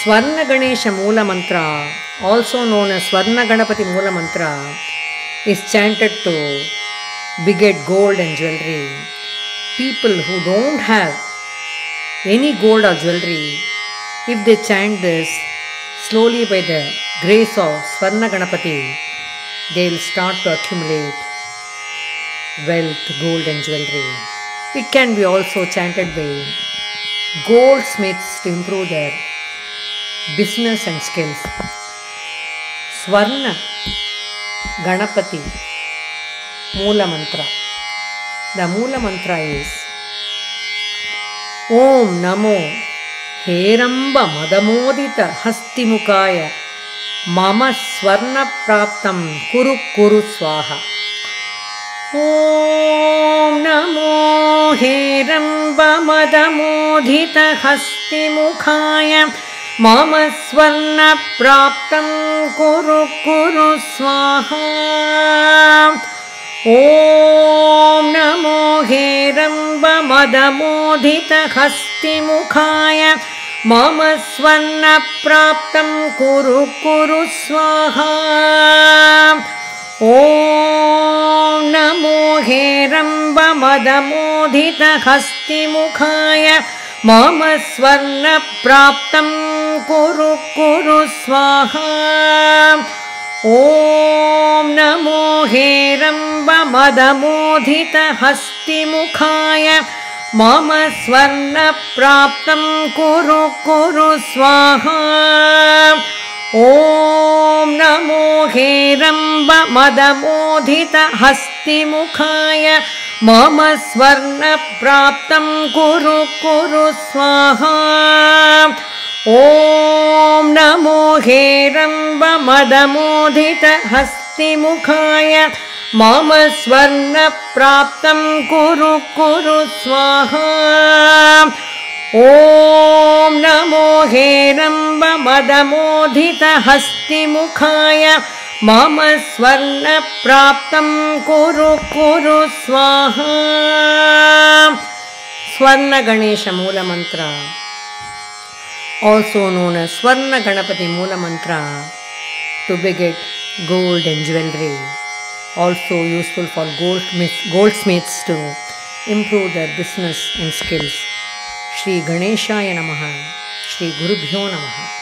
Swarna Ganesha Moola Mantra, also known as Swarna Ganapati Moola Mantra, is chanted to beget gold and jewelry. People who don't have any gold or jewelry, if they chant this slowly by the grace of Swarna Ganapati, they will start to accumulate wealth, gold, and jewelry. It can be also chanted by goldsmiths to improve their business and skills. Swarna Ganapati Mula Mantra. The Mula Mantra is Om Namo Heramba मदमोदितहस्तिमुखाय मम स्वर्णप्राप्तं कुरु कुरु स्वाहा ॐ नमो हेरम्ब मदमोदितहस्तिमुखाय मम स्वर्णप्राप्तं कुरु कुरु स्वाहा। ॐ नमो हेरम्बमदमोधितहस्तिमुखाय मम स्वर्णप्राप्तं कुरु कुरु स्वाहा। ॐ नमो हेरम्बमदमोधितहस्तिमुखाय मम स्वर्णप्राप्तं कुरु कुरु स्वाहा। ॐ नमो हेरम्बमदमोधितहस्तिमुखाय मम स्वर्णप्राप्तं कुरु कुरु स्वाहा। ॐ नमो हेरम्बमदमोधितहस्तिमुखाय मम स्वर्णप्राप्तं कुरु कुरु स्वाहा। ॐ नमो हेरम्बमदमोधितहस्तिमुखाय मम स्वर्णप्राप्तं कुरु कुरु स्वाहा। ॐ नमो हेरम्बमदमोधितहस्तिमुखाय मम स्वर्ण प्राप्त कुरु कुरु स्वाहा। स्वर्ण गणेश मूल मंत्र। ऑल्सो नोन स्वर्ण गणपति मूल मंत्र to be get gold and jewellery also useful for gold goldsmiths to improve the business and skills Shri गणेशाय नमः श्री गुरुभ्यो नमः